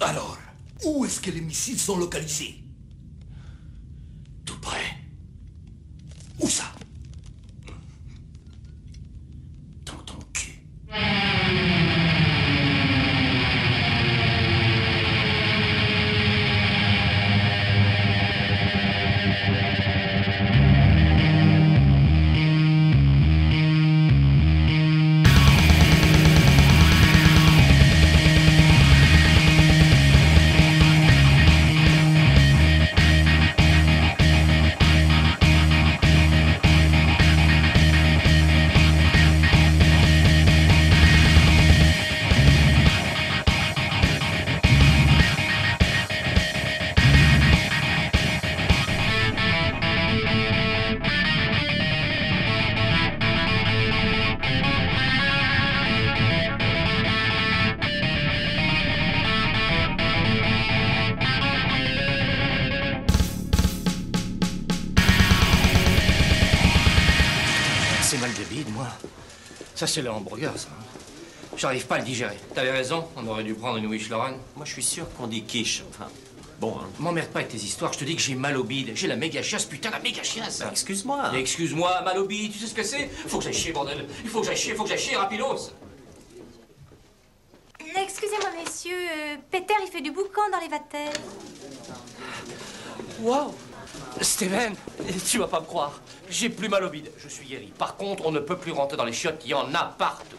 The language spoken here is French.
Alors, où est-ce que les missiles sont localisés? Tout. Moi. Ça, c'est le hamburger, ça. hein. J'arrive pas à le digérer. T'avais raison, on aurait dû prendre une wish Lorraine. Moi, je suis sûr qu'on dit quiche. Enfin, bon, hein. M'emmerde pas avec tes histoires, je te dis que j'ai mal au bide. J'ai la méga chiasse, putain, la méga chiasse. Bah, excuse-moi. Excuse-moi, mal au bide, tu sais ce que c'est? Faut que j'aille chier, bordel. Il faut que j'aille chier, faut que j'aille chier, rapidos. Excusez-moi, messieurs, euh, Peter, il fait du boucan dans les vatères. Wow Steven, tu vas pas me croire. J'ai plus mal au bide, je suis guéri. Par contre, on ne peut plus rentrer dans les chiottes, il y en a partout.